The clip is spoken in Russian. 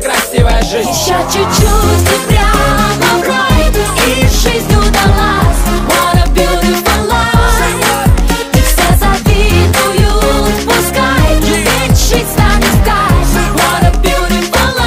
красивая жизнь. Еще чуть-чуть